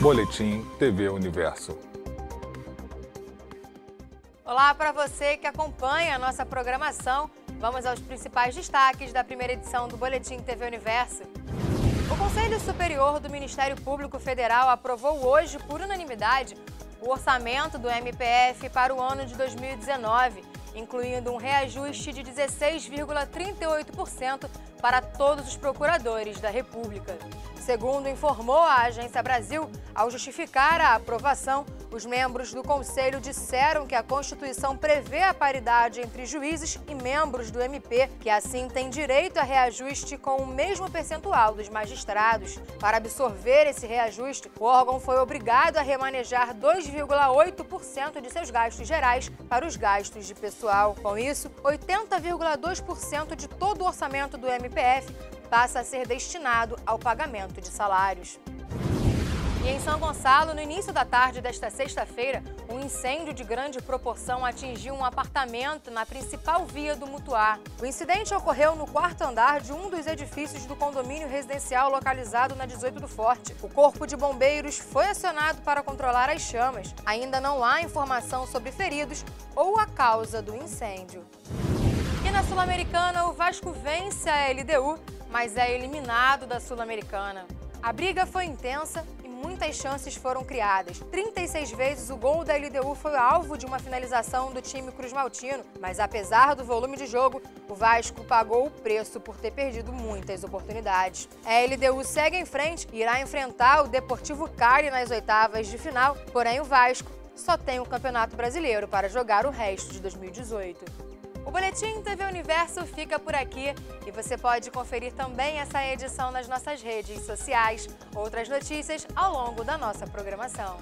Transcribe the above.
Boletim TV Universo. Olá para você que acompanha a nossa programação. Vamos aos principais destaques da primeira edição do Boletim TV Universo. O Conselho Superior do Ministério Público Federal aprovou hoje, por unanimidade, o orçamento do MPF para o ano de 2019, incluindo um reajuste de 16,38% para todos os procuradores da República. Segundo informou a Agência Brasil, ao justificar a aprovação, os membros do Conselho disseram que a Constituição prevê a paridade entre juízes e membros do MP, que assim têm direito a reajuste com o mesmo percentual dos magistrados. Para absorver esse reajuste, o órgão foi obrigado a remanejar 2,8% de seus gastos gerais para os gastos de pessoal. Com isso, 80,2% de todo o orçamento do MPF passa a ser destinado ao pagamento de salários. E em São Gonçalo, no início da tarde desta sexta-feira, um incêndio de grande proporção atingiu um apartamento na principal via do Mutuá. O incidente ocorreu no quarto andar de um dos edifícios do condomínio residencial localizado na 18 do Forte. O corpo de bombeiros foi acionado para controlar as chamas. Ainda não há informação sobre feridos ou a causa do incêndio. E na Sul-Americana, o Vasco vence a LDU, mas é eliminado da Sul-Americana. A briga foi intensa muitas chances foram criadas. 36 vezes o gol da LDU foi alvo de uma finalização do time Cruz Maltino, mas apesar do volume de jogo, o Vasco pagou o preço por ter perdido muitas oportunidades. A LDU segue em frente e irá enfrentar o Deportivo Cali nas oitavas de final, porém o Vasco só tem o Campeonato Brasileiro para jogar o resto de 2018. O Boletim TV Universo fica por aqui e você pode conferir também essa edição nas nossas redes sociais, outras notícias ao longo da nossa programação.